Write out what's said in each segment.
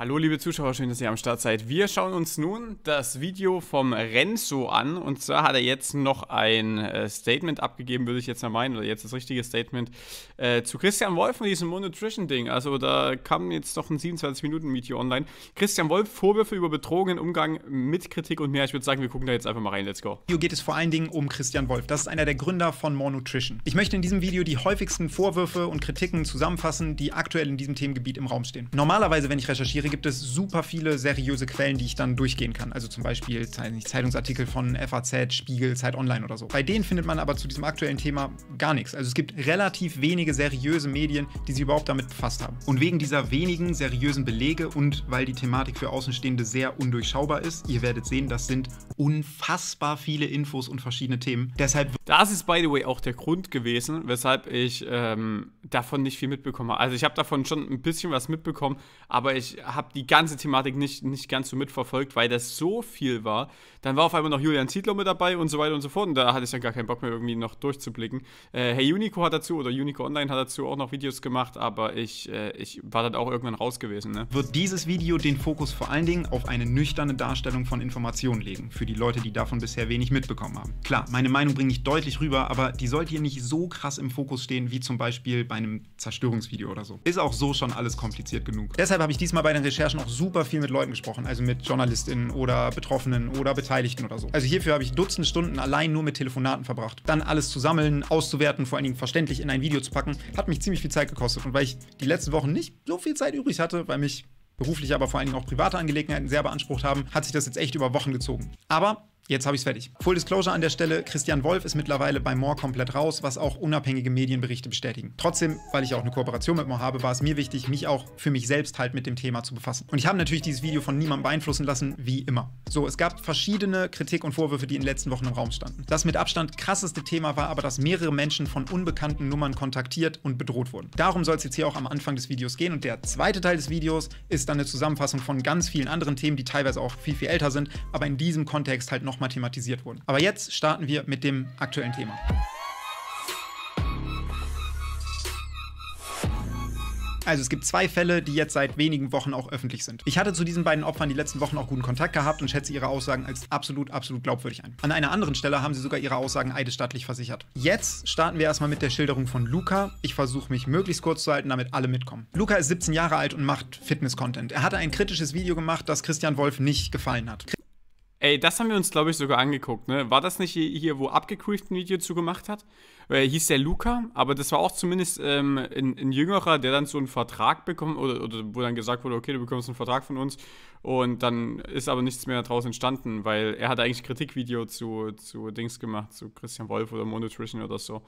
Hallo liebe Zuschauer, schön, dass ihr am Start seid. Wir schauen uns nun das Video vom Renzo an und zwar hat er jetzt noch ein äh, Statement abgegeben, würde ich jetzt mal meinen, oder jetzt das richtige Statement äh, zu Christian Wolf und diesem Monotrition-Ding. Also da kam jetzt noch ein 27-Minuten-Video online. Christian Wolf, Vorwürfe über Betrogen, Umgang mit Kritik und mehr. Ich würde sagen, wir gucken da jetzt einfach mal rein. Let's go. Video geht es vor allen Dingen um Christian Wolf. Das ist einer der Gründer von Monotrition. Ich möchte in diesem Video die häufigsten Vorwürfe und Kritiken zusammenfassen, die aktuell in diesem Themengebiet im Raum stehen. Normalerweise, wenn ich recherchiere, gibt es super viele seriöse Quellen, die ich dann durchgehen kann. Also zum Beispiel Zeitungsartikel von FAZ, Spiegel, Zeit Online oder so. Bei denen findet man aber zu diesem aktuellen Thema gar nichts. Also es gibt relativ wenige seriöse Medien, die sich überhaupt damit befasst haben. Und wegen dieser wenigen seriösen Belege und weil die Thematik für Außenstehende sehr undurchschaubar ist, ihr werdet sehen, das sind unfassbar viele Infos und verschiedene Themen. Deshalb. Das ist, by the way, auch der Grund gewesen, weshalb ich ähm, davon nicht viel mitbekomme. Also ich habe davon schon ein bisschen was mitbekommen, aber ich habe die ganze Thematik nicht, nicht ganz so mitverfolgt, weil das so viel war. Dann war auf einmal noch Julian Ziedler mit dabei und so weiter und so fort. Und da hatte ich dann gar keinen Bock mehr, irgendwie noch durchzublicken. Äh, hey Unico hat dazu oder Unico Online hat dazu auch noch Videos gemacht, aber ich, äh, ich war dann auch irgendwann raus gewesen. Ne? Wird dieses Video den Fokus vor allen Dingen auf eine nüchterne Darstellung von Informationen legen, für die Leute, die davon bisher wenig mitbekommen haben. Klar, meine Meinung bringe ich deutlich rüber, aber die sollte hier nicht so krass im Fokus stehen, wie zum Beispiel bei einem Zerstörungsvideo oder so. Ist auch so schon alles kompliziert genug. Deshalb habe ich diesmal bei den Recherchen auch super viel mit Leuten gesprochen, also mit JournalistInnen oder Betroffenen oder Beteiligten oder so. Also hierfür habe ich Dutzende Stunden allein nur mit Telefonaten verbracht. Dann alles zu sammeln, auszuwerten, vor allen Dingen verständlich in ein Video zu packen, hat mich ziemlich viel Zeit gekostet. Und weil ich die letzten Wochen nicht so viel Zeit übrig hatte, weil mich berufliche, aber vor allen Dingen auch private Angelegenheiten sehr beansprucht haben, hat sich das jetzt echt über Wochen gezogen. Aber Jetzt habe ich es fertig. Full Disclosure an der Stelle, Christian Wolf ist mittlerweile bei Moore komplett raus, was auch unabhängige Medienberichte bestätigen. Trotzdem, weil ich auch eine Kooperation mit Moore habe, war es mir wichtig, mich auch für mich selbst halt mit dem Thema zu befassen. Und ich habe natürlich dieses Video von niemandem beeinflussen lassen, wie immer. So, es gab verschiedene Kritik und Vorwürfe, die in den letzten Wochen im Raum standen. Das mit Abstand krasseste Thema war aber, dass mehrere Menschen von unbekannten Nummern kontaktiert und bedroht wurden. Darum soll es jetzt hier auch am Anfang des Videos gehen und der zweite Teil des Videos ist dann eine Zusammenfassung von ganz vielen anderen Themen, die teilweise auch viel, viel älter sind, aber in diesem Kontext halt nochmal thematisiert wurden. Aber jetzt starten wir mit dem aktuellen Thema. Also es gibt zwei Fälle, die jetzt seit wenigen Wochen auch öffentlich sind. Ich hatte zu diesen beiden Opfern die letzten Wochen auch guten Kontakt gehabt und schätze ihre Aussagen als absolut, absolut glaubwürdig ein. An einer anderen Stelle haben sie sogar ihre Aussagen eidesstattlich versichert. Jetzt starten wir erstmal mit der Schilderung von Luca. Ich versuche mich möglichst kurz zu halten, damit alle mitkommen. Luca ist 17 Jahre alt und macht Fitness-Content. Er hatte ein kritisches Video gemacht, das Christian Wolf nicht gefallen hat. Ey, das haben wir uns, glaube ich, sogar angeguckt, ne? War das nicht hier, wo Abgequieft ein Video zu gemacht hat? Äh, hieß der Luca, aber das war auch zumindest ähm, ein, ein, Jüngerer, der dann so einen Vertrag bekommt, oder, oder wo dann gesagt wurde, okay, du bekommst einen Vertrag von uns. Und dann ist aber nichts mehr daraus entstanden, weil er hat eigentlich Kritikvideo zu, zu Dings gemacht, zu Christian Wolf oder Monotrition oder so.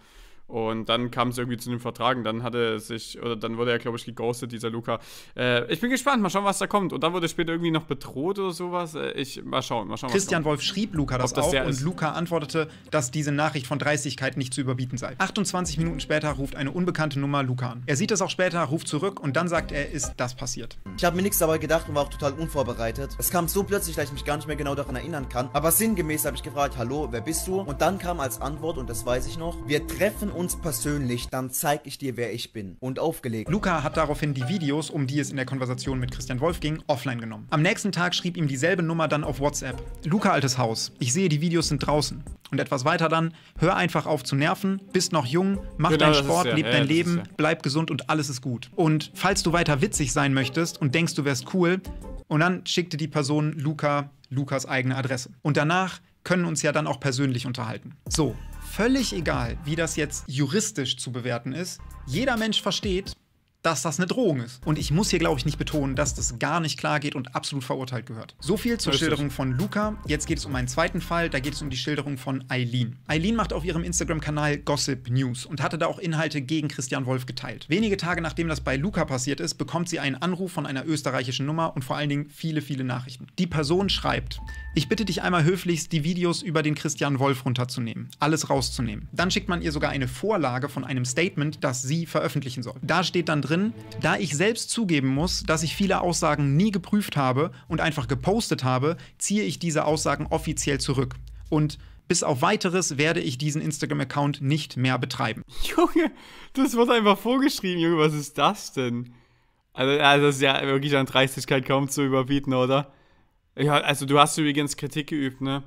Und dann kam es irgendwie zu einem Vertrag und dann hatte sich, oder dann wurde er, glaube ich, geghostet, dieser Luca. Äh, ich bin gespannt, mal schauen, was da kommt. Und dann wurde er später irgendwie noch bedroht oder sowas. Äh, ich, mal schauen, mal schauen. Christian Wolf schrieb Luca das, das auch und ist. Luca antwortete, dass diese Nachricht von Dreistigkeit nicht zu überbieten sei. 28 Minuten später ruft eine unbekannte Nummer Luca an. Er sieht das auch später, ruft zurück und dann sagt er, ist das passiert. Ich habe mir nichts dabei gedacht und war auch total unvorbereitet. Es kam so plötzlich, dass ich mich gar nicht mehr genau daran erinnern kann. Aber sinngemäß habe ich gefragt, hallo, wer bist du? Und dann kam als Antwort, und das weiß ich noch, wir treffen uns persönlich nicht, dann zeig ich dir, wer ich bin. Und aufgelegt. Luca hat daraufhin die Videos, um die es in der Konversation mit Christian Wolf ging, offline genommen. Am nächsten Tag schrieb ihm dieselbe Nummer dann auf WhatsApp. Luca, altes Haus. Ich sehe, die Videos sind draußen. Und etwas weiter dann, hör einfach auf zu nerven, bist noch jung, mach genau, deinen Sport, ja, leb ja, dein Leben, ja. bleib gesund und alles ist gut. Und falls du weiter witzig sein möchtest und denkst, du wärst cool, und dann schickte die Person Luca Lukas eigene Adresse. Und danach können uns ja dann auch persönlich unterhalten. So, völlig egal, wie das jetzt juristisch zu bewerten ist. Jeder Mensch versteht, dass das eine Drohung ist. Und ich muss hier, glaube ich, nicht betonen, dass das gar nicht klar geht und absolut verurteilt gehört. So viel zur Richtig. Schilderung von Luca. Jetzt geht es um einen zweiten Fall. Da geht es um die Schilderung von Eileen. Eileen macht auf ihrem Instagram-Kanal Gossip News und hatte da auch Inhalte gegen Christian Wolf geteilt. Wenige Tage nachdem das bei Luca passiert ist, bekommt sie einen Anruf von einer österreichischen Nummer und vor allen Dingen viele, viele Nachrichten. Die Person schreibt: Ich bitte dich einmal höflichst, die Videos über den Christian Wolf runterzunehmen, alles rauszunehmen. Dann schickt man ihr sogar eine Vorlage von einem Statement, das sie veröffentlichen soll. Da steht dann drin, drin, da ich selbst zugeben muss, dass ich viele Aussagen nie geprüft habe und einfach gepostet habe, ziehe ich diese Aussagen offiziell zurück. Und bis auf weiteres werde ich diesen Instagram-Account nicht mehr betreiben. Junge, das wird einfach vorgeschrieben, Junge, was ist das denn? Also, das ist ja wirklich an Dreistigkeit kaum zu überbieten, oder? Ja, also du hast übrigens Kritik geübt, ne?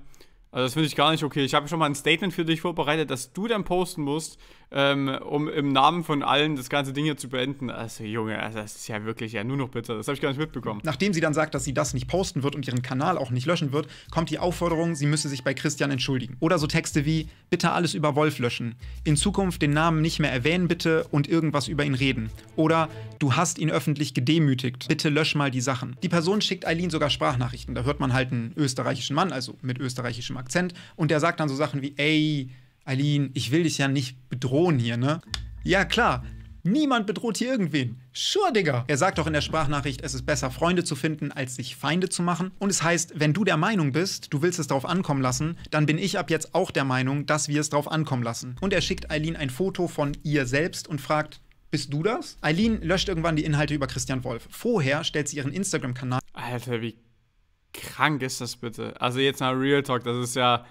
Also das finde ich gar nicht okay. Ich habe schon mal ein Statement für dich vorbereitet, dass du dann posten musst, ähm, um im Namen von allen das ganze Ding hier zu beenden. Also Junge, also das ist ja wirklich ja nur noch bitter. Das habe ich gar nicht mitbekommen. Nachdem sie dann sagt, dass sie das nicht posten wird und ihren Kanal auch nicht löschen wird, kommt die Aufforderung, sie müsse sich bei Christian entschuldigen. Oder so Texte wie, bitte alles über Wolf löschen. In Zukunft den Namen nicht mehr erwähnen bitte und irgendwas über ihn reden. Oder du hast ihn öffentlich gedemütigt. Bitte lösch mal die Sachen. Die Person schickt Eileen sogar Sprachnachrichten. Da hört man halt einen österreichischen Mann, also mit österreichischem Akzent. Und der sagt dann so Sachen wie, ey, Eileen, ich will dich ja nicht bedrohen hier, ne? Ja, klar. Niemand bedroht hier irgendwen. Sure, Digga. Er sagt auch in der Sprachnachricht, es ist besser, Freunde zu finden, als sich Feinde zu machen. Und es heißt, wenn du der Meinung bist, du willst es darauf ankommen lassen, dann bin ich ab jetzt auch der Meinung, dass wir es darauf ankommen lassen. Und er schickt Eileen ein Foto von ihr selbst und fragt, bist du das? Eileen löscht irgendwann die Inhalte über Christian Wolf. Vorher stellt sie ihren Instagram-Kanal. Alter, wie krank ist das bitte? Also jetzt mal Real Talk, das ist ja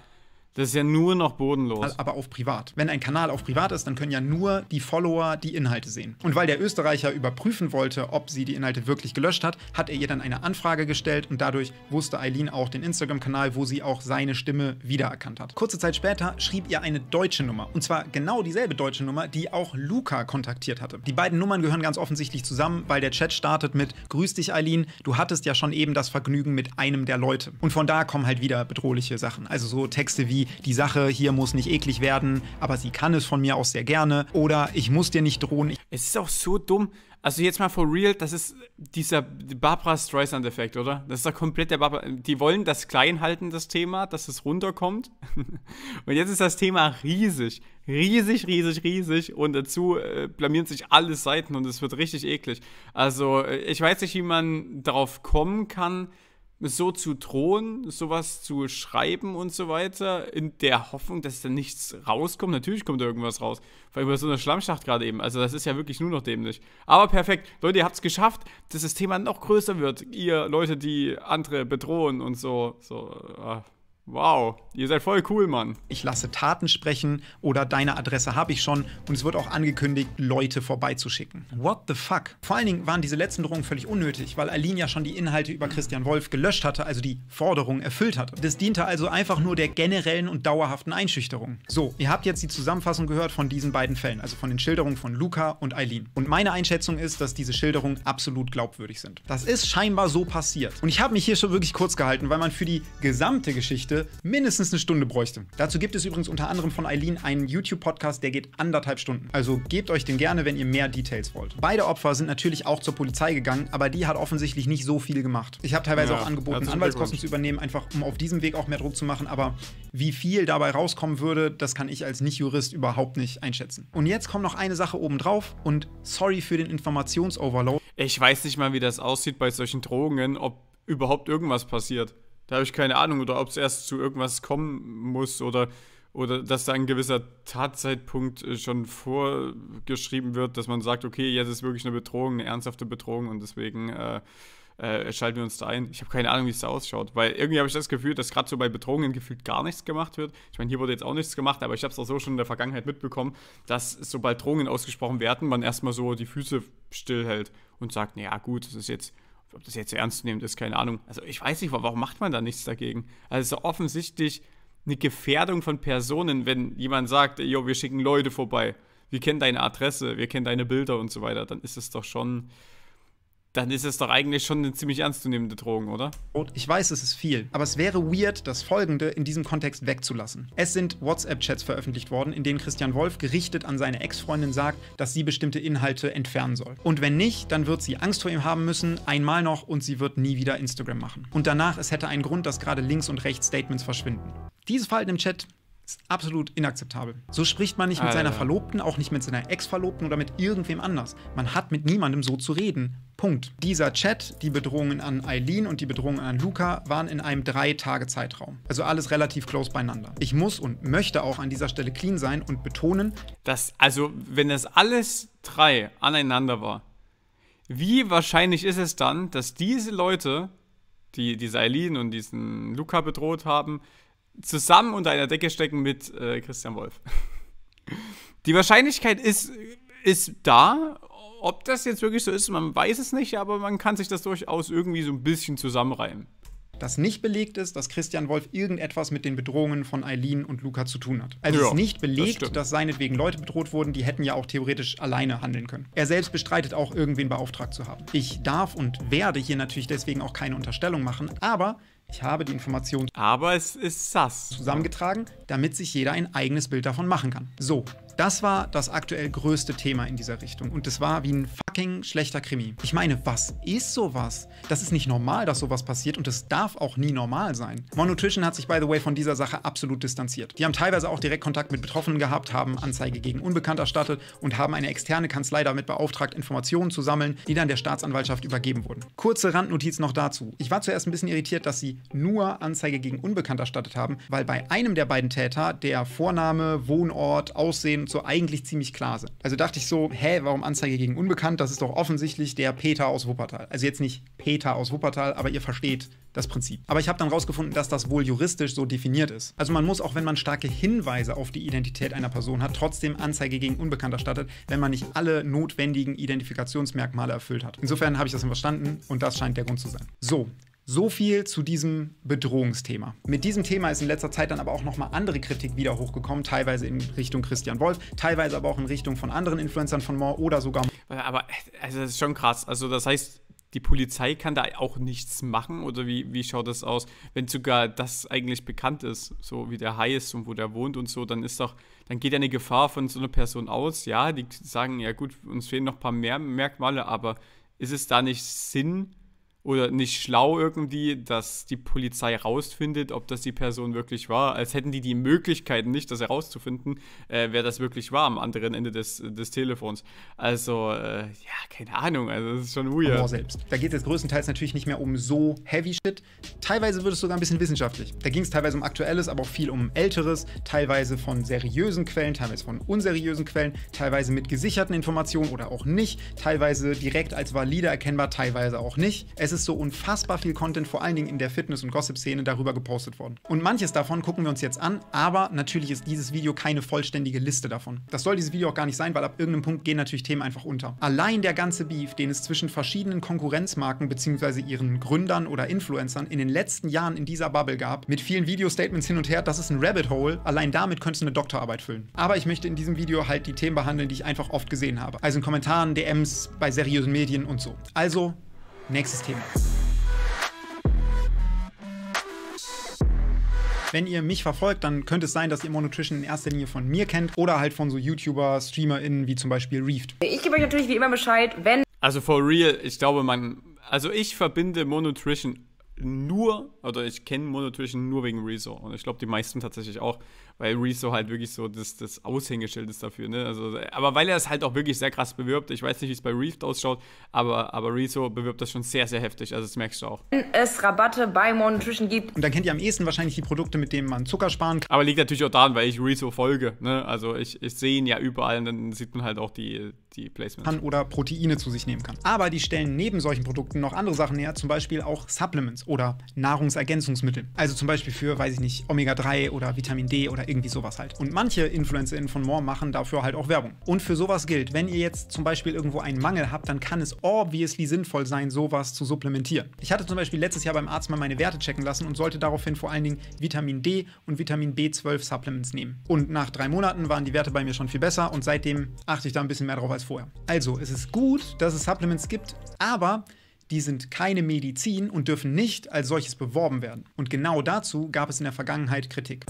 das ist ja nur noch bodenlos. Aber auf privat. Wenn ein Kanal auf privat ist, dann können ja nur die Follower die Inhalte sehen. Und weil der Österreicher überprüfen wollte, ob sie die Inhalte wirklich gelöscht hat, hat er ihr dann eine Anfrage gestellt und dadurch wusste Eileen auch den Instagram-Kanal, wo sie auch seine Stimme wiedererkannt hat. Kurze Zeit später schrieb ihr eine deutsche Nummer. Und zwar genau dieselbe deutsche Nummer, die auch Luca kontaktiert hatte. Die beiden Nummern gehören ganz offensichtlich zusammen, weil der Chat startet mit Grüß dich, Eileen, du hattest ja schon eben das Vergnügen mit einem der Leute. Und von da kommen halt wieder bedrohliche Sachen. Also so Texte wie die Sache hier muss nicht eklig werden, aber sie kann es von mir aus sehr gerne. Oder ich muss dir nicht drohen. Es ist auch so dumm. Also jetzt mal for real, das ist dieser Barbara Streisand-Effekt, oder? Das ist doch komplett der Barbara. Die wollen das klein halten, das Thema, dass es runterkommt. und jetzt ist das Thema riesig. Riesig, riesig, riesig. Und dazu äh, blamieren sich alle Seiten und es wird richtig eklig. Also äh, ich weiß nicht, wie man darauf kommen kann, so zu drohen, sowas zu schreiben und so weiter, in der Hoffnung, dass da nichts rauskommt. Natürlich kommt da irgendwas raus. Vor allem bei so einer Schlammschacht gerade eben. Also das ist ja wirklich nur noch dämlich. Aber perfekt. Leute, ihr habt es geschafft, dass das Thema noch größer wird. Ihr Leute, die andere bedrohen und so. so äh, Wow, ihr seid voll cool, Mann. Ich lasse Taten sprechen oder deine Adresse habe ich schon und es wird auch angekündigt, Leute vorbeizuschicken. What the fuck? Vor allen Dingen waren diese letzten Drohungen völlig unnötig, weil Aline ja schon die Inhalte über Christian Wolf gelöscht hatte, also die Forderung erfüllt hatte. Das diente also einfach nur der generellen und dauerhaften Einschüchterung. So, ihr habt jetzt die Zusammenfassung gehört von diesen beiden Fällen, also von den Schilderungen von Luca und Eileen. Und meine Einschätzung ist, dass diese Schilderungen absolut glaubwürdig sind. Das ist scheinbar so passiert. Und ich habe mich hier schon wirklich kurz gehalten, weil man für die gesamte Geschichte Geschichte mindestens eine Stunde bräuchte. Dazu gibt es übrigens unter anderem von Eileen einen YouTube-Podcast, der geht anderthalb Stunden. Also gebt euch den gerne, wenn ihr mehr Details wollt. Beide Opfer sind natürlich auch zur Polizei gegangen, aber die hat offensichtlich nicht so viel gemacht. Ich habe teilweise ja, auch angeboten, Anwaltskosten zu übernehmen, einfach um auf diesem Weg auch mehr Druck zu machen, aber wie viel dabei rauskommen würde, das kann ich als Nicht-Jurist überhaupt nicht einschätzen. Und jetzt kommt noch eine Sache obendrauf und sorry für den Informationsoverload. Ich weiß nicht mal, wie das aussieht bei solchen Drohungen, ob überhaupt irgendwas passiert. Da habe ich keine Ahnung, oder ob es erst zu irgendwas kommen muss oder, oder dass da ein gewisser Tatzeitpunkt äh, schon vorgeschrieben wird, dass man sagt, okay, jetzt ist wirklich eine Bedrohung, eine ernsthafte Bedrohung und deswegen äh, äh, schalten wir uns da ein. Ich habe keine Ahnung, wie es da ausschaut, weil irgendwie habe ich das Gefühl, dass gerade so bei Bedrohungen gefühlt gar nichts gemacht wird. Ich meine, hier wurde jetzt auch nichts gemacht, aber ich habe es auch so schon in der Vergangenheit mitbekommen, dass sobald Drohungen ausgesprochen werden, man erstmal so die Füße stillhält und sagt, naja gut, das ist jetzt ob das jetzt ernst zu nehmen ist, keine Ahnung. Also ich weiß nicht, warum macht man da nichts dagegen? Also ist offensichtlich eine Gefährdung von Personen, wenn jemand sagt, jo, wir schicken Leute vorbei, wir kennen deine Adresse, wir kennen deine Bilder und so weiter, dann ist es doch schon dann ist es doch eigentlich schon eine ziemlich ernstzunehmende Drohung, oder? Ich weiß, es ist viel, aber es wäre weird, das Folgende in diesem Kontext wegzulassen. Es sind WhatsApp-Chats veröffentlicht worden, in denen Christian Wolf gerichtet an seine Ex-Freundin sagt, dass sie bestimmte Inhalte entfernen soll. Und wenn nicht, dann wird sie Angst vor ihm haben müssen, einmal noch, und sie wird nie wieder Instagram machen. Und danach, es hätte einen Grund, dass gerade links und rechts Statements verschwinden. Dieses Verhalten im Chat ist absolut inakzeptabel. So spricht man nicht mit Alter. seiner Verlobten, auch nicht mit seiner Ex-Verlobten oder mit irgendwem anders. Man hat mit niemandem so zu reden. Punkt. Dieser Chat, die Bedrohungen an Eileen und die Bedrohungen an Luca waren in einem drei Tage Zeitraum. Also alles relativ close beieinander. Ich muss und möchte auch an dieser Stelle clean sein und betonen, dass, also, wenn das alles drei aneinander war, wie wahrscheinlich ist es dann, dass diese Leute, die diese Eileen und diesen Luca bedroht haben, zusammen unter einer Decke stecken mit äh, Christian Wolf. Die Wahrscheinlichkeit ist, ist da ob das jetzt wirklich so ist, man weiß es nicht, aber man kann sich das durchaus irgendwie so ein bisschen zusammenreimen dass nicht belegt ist, dass Christian Wolf irgendetwas mit den Bedrohungen von Eileen und Luca zu tun hat. Also ja, es ist nicht belegt, das dass seinetwegen Leute bedroht wurden, die hätten ja auch theoretisch alleine handeln können. Er selbst bestreitet auch, irgendwen beauftragt zu haben. Ich darf und werde hier natürlich deswegen auch keine Unterstellung machen, aber ich habe die Information aber es ist sass. zusammengetragen, damit sich jeder ein eigenes Bild davon machen kann. So, das war das aktuell größte Thema in dieser Richtung. Und es war wie ein fucking schlechter Krimi. Ich meine, was ist sowas? Das ist nicht normal, dass sowas passiert und es darf auch nie normal sein. Monutrition hat sich, by the way, von dieser Sache absolut distanziert. Die haben teilweise auch direkt Kontakt mit Betroffenen gehabt, haben Anzeige gegen Unbekannt erstattet und haben eine externe Kanzlei damit beauftragt, Informationen zu sammeln, die dann der Staatsanwaltschaft übergeben wurden. Kurze Randnotiz noch dazu. Ich war zuerst ein bisschen irritiert, dass sie nur Anzeige gegen Unbekannt erstattet haben, weil bei einem der beiden Täter der Vorname, Wohnort, Aussehen und so eigentlich ziemlich klar sind. Also dachte ich so, hä, warum Anzeige gegen Unbekannt? Das ist doch offensichtlich der Peter aus Wuppertal. Also jetzt nicht Peter aus Wuppertal, aber ihr versteht das Prinzip. Aber ich habe dann rausgefunden, dass das wohl juristisch so definiert ist. Also man muss, auch wenn man starke Hinweise auf die Identität einer Person hat, trotzdem Anzeige gegen Unbekannt erstattet, wenn man nicht alle notwendigen Identifikationsmerkmale erfüllt hat. Insofern habe ich das verstanden und das scheint der Grund zu sein. So, so viel zu diesem Bedrohungsthema. Mit diesem Thema ist in letzter Zeit dann aber auch nochmal andere Kritik wieder hochgekommen, teilweise in Richtung Christian Wolf, teilweise aber auch in Richtung von anderen Influencern von More oder sogar. Aber also das ist schon krass. Also das heißt, die Polizei kann da auch nichts machen oder wie, wie schaut das aus? Wenn sogar das eigentlich bekannt ist, so wie der heißt und wo der wohnt und so, dann ist doch, dann geht ja eine Gefahr von so einer Person aus. Ja, die sagen, ja gut, uns fehlen noch ein paar mehr Merkmale, aber ist es da nicht Sinn, oder nicht schlau irgendwie, dass die Polizei rausfindet, ob das die Person wirklich war, als hätten die die Möglichkeit nicht, das herauszufinden, äh, wer das wirklich war am anderen Ende des, des Telefons. Also, äh, ja, keine Ahnung, also das ist schon weird. Selbst. Da geht es jetzt größtenteils natürlich nicht mehr um so heavy Shit. Teilweise wird es sogar ein bisschen wissenschaftlich. Da ging es teilweise um Aktuelles, aber auch viel um Älteres, teilweise von seriösen Quellen, teilweise von unseriösen Quellen, teilweise mit gesicherten Informationen oder auch nicht, teilweise direkt als valide erkennbar, teilweise auch nicht. Es es ist so unfassbar viel Content, vor allen Dingen in der Fitness- und Gossip-Szene, darüber gepostet worden. Und manches davon gucken wir uns jetzt an, aber natürlich ist dieses Video keine vollständige Liste davon. Das soll dieses Video auch gar nicht sein, weil ab irgendeinem Punkt gehen natürlich Themen einfach unter. Allein der ganze Beef, den es zwischen verschiedenen Konkurrenzmarken bzw. ihren Gründern oder Influencern in den letzten Jahren in dieser Bubble gab, mit vielen Video-Statements hin und her, das ist ein Rabbit Hole. Allein damit könntest du eine Doktorarbeit füllen. Aber ich möchte in diesem Video halt die Themen behandeln, die ich einfach oft gesehen habe. Also in Kommentaren, DMs, bei seriösen Medien und so. Also Nächstes Thema. Wenn ihr mich verfolgt, dann könnte es sein, dass ihr Monotrition in erster Linie von mir kennt oder halt von so YouTuber, StreamerInnen wie zum Beispiel Reefed. Ich gebe euch natürlich wie immer Bescheid, wenn. Also for real, ich glaube, man. Also ich verbinde Monotrition nur, oder ich kenne Monotrition nur wegen Rezo. Und ich glaube, die meisten tatsächlich auch weil Rezo halt wirklich so das, das Aushängeschild ist dafür. Ne? Also, aber weil er es halt auch wirklich sehr krass bewirbt. Ich weiß nicht, wie es bei Reef ausschaut, aber, aber Rezo bewirbt das schon sehr, sehr heftig. Also das merkst du auch. Wenn es Rabatte bei Nutrition gibt. Und dann kennt ihr am ehesten wahrscheinlich die Produkte, mit denen man Zucker sparen kann. Aber liegt natürlich auch daran, weil ich Rezo folge. Ne? Also ich, ich sehe ihn ja überall und dann sieht man halt auch die, die Placements. Kann oder Proteine zu sich nehmen kann. Aber die stellen neben solchen Produkten noch andere Sachen her, zum Beispiel auch Supplements oder Nahrungsergänzungsmittel. Also zum Beispiel für, weiß ich nicht, Omega-3 oder Vitamin D oder irgendwie sowas halt. Und manche InfluencerInnen von More machen dafür halt auch Werbung. Und für sowas gilt, wenn ihr jetzt zum Beispiel irgendwo einen Mangel habt, dann kann es obviously sinnvoll sein, sowas zu supplementieren. Ich hatte zum Beispiel letztes Jahr beim Arzt mal meine Werte checken lassen und sollte daraufhin vor allen Dingen Vitamin D und Vitamin B12 Supplements nehmen. Und nach drei Monaten waren die Werte bei mir schon viel besser und seitdem achte ich da ein bisschen mehr drauf als vorher. Also, es ist gut, dass es Supplements gibt, aber die sind keine Medizin und dürfen nicht als solches beworben werden. Und genau dazu gab es in der Vergangenheit Kritik.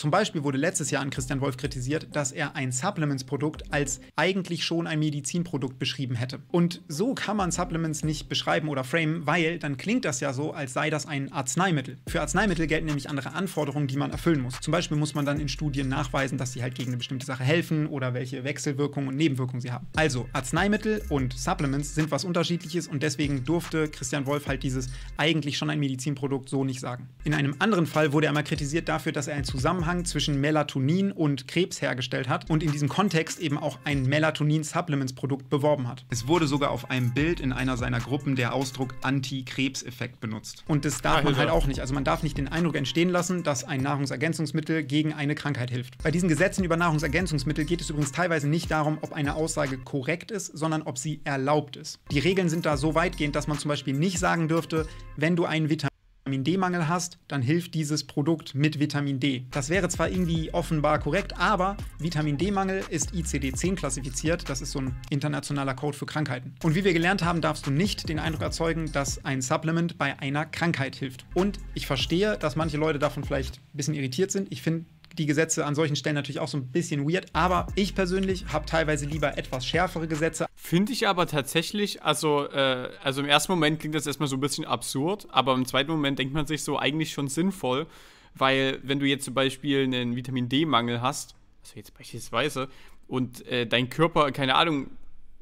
Zum Beispiel wurde letztes Jahr an Christian Wolf kritisiert, dass er ein Supplements-Produkt als eigentlich schon ein Medizinprodukt beschrieben hätte. Und so kann man Supplements nicht beschreiben oder framen, weil dann klingt das ja so, als sei das ein Arzneimittel. Für Arzneimittel gelten nämlich andere Anforderungen, die man erfüllen muss. Zum Beispiel muss man dann in Studien nachweisen, dass sie halt gegen eine bestimmte Sache helfen oder welche Wechselwirkungen und Nebenwirkungen sie haben. Also Arzneimittel und Supplements sind was unterschiedliches und deswegen durfte Christian Wolf halt dieses eigentlich schon ein Medizinprodukt so nicht sagen. In einem anderen Fall wurde er mal kritisiert dafür, dass er einen Zusammenhang Zusammenhang zwischen Melatonin und Krebs hergestellt hat und in diesem Kontext eben auch ein Melatonin-Supplements-Produkt beworben hat. Es wurde sogar auf einem Bild in einer seiner Gruppen der Ausdruck Anti-Krebs-Effekt benutzt. Und das darf man Alter. halt auch nicht. Also man darf nicht den Eindruck entstehen lassen, dass ein Nahrungsergänzungsmittel gegen eine Krankheit hilft. Bei diesen Gesetzen über Nahrungsergänzungsmittel geht es übrigens teilweise nicht darum, ob eine Aussage korrekt ist, sondern ob sie erlaubt ist. Die Regeln sind da so weitgehend, dass man zum Beispiel nicht sagen dürfte, wenn du einen Vitamin Vitamin D-Mangel hast, dann hilft dieses Produkt mit Vitamin D. Das wäre zwar irgendwie offenbar korrekt, aber Vitamin D-Mangel ist ICD-10 klassifiziert. Das ist so ein internationaler Code für Krankheiten. Und wie wir gelernt haben, darfst du nicht den Eindruck erzeugen, dass ein Supplement bei einer Krankheit hilft. Und ich verstehe, dass manche Leute davon vielleicht ein bisschen irritiert sind. Ich finde die Gesetze an solchen Stellen natürlich auch so ein bisschen weird, aber ich persönlich habe teilweise lieber etwas schärfere Gesetze. Finde ich aber tatsächlich, also, äh, also im ersten Moment klingt das erstmal so ein bisschen absurd, aber im zweiten Moment denkt man sich so eigentlich schon sinnvoll, weil wenn du jetzt zum Beispiel einen Vitamin D-Mangel hast, also jetzt beispielsweise, und äh, dein Körper, keine Ahnung,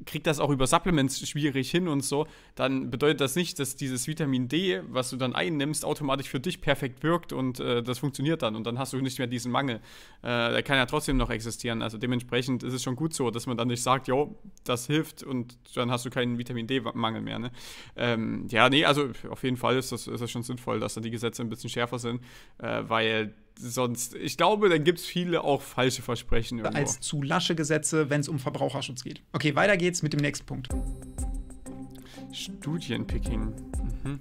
kriegt das auch über Supplements schwierig hin und so, dann bedeutet das nicht, dass dieses Vitamin D, was du dann einnimmst, automatisch für dich perfekt wirkt und äh, das funktioniert dann und dann hast du nicht mehr diesen Mangel. Äh, der kann ja trotzdem noch existieren. Also dementsprechend ist es schon gut so, dass man dann nicht sagt, jo, das hilft und dann hast du keinen Vitamin D-Mangel mehr. Ne? Ähm, ja, nee, also auf jeden Fall ist das, ist das schon sinnvoll, dass da die Gesetze ein bisschen schärfer sind, äh, weil sonst, ich glaube, dann gibt es viele auch falsche Versprechen. Irgendwo. als zu lasche Gesetze, wenn es um Verbraucherschutz geht. Okay, weiter geht's mit dem nächsten Punkt. Studienpicking.